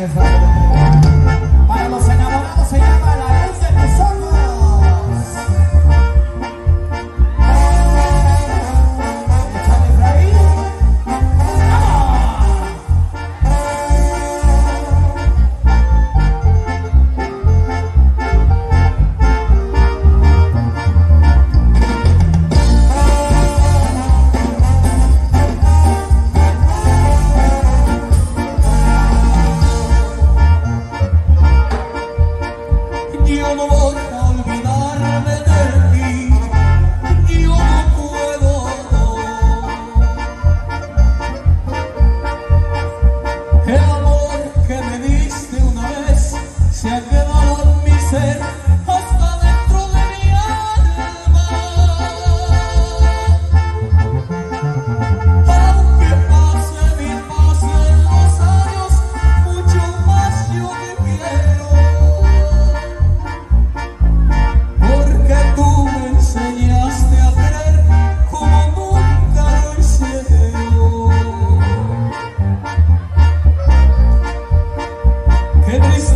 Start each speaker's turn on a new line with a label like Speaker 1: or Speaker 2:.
Speaker 1: Thank you, Father.
Speaker 2: And